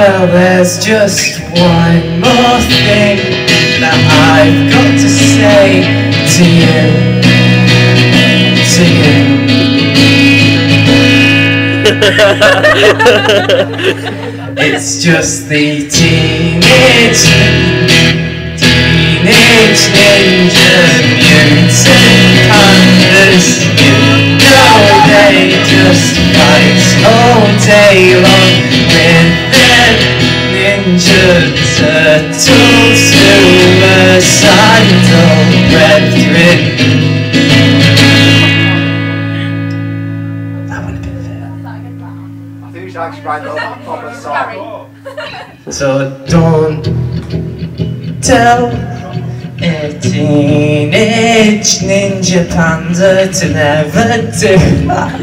Well, there's just one more thing that I've got to say to you. To you. it's just the teenage, teenage ninja mutant pandas. You know they just fight all day long fair. I think we should actually write a proper song. So don't tell a teenage ninja panda to never do that.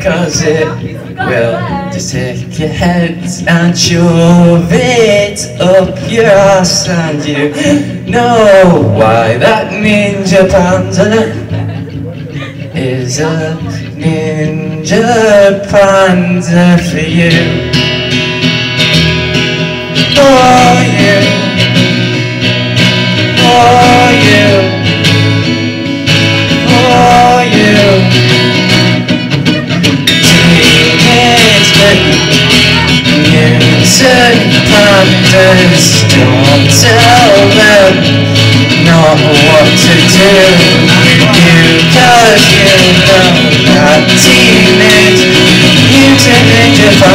Cause it will just take your head and shove it up your ass and you know why that ninja panda is a ninja panda for you. For you. For you. For you. Teenage music pandas don't tell them not what to do.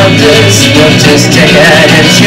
Pandas will just take it and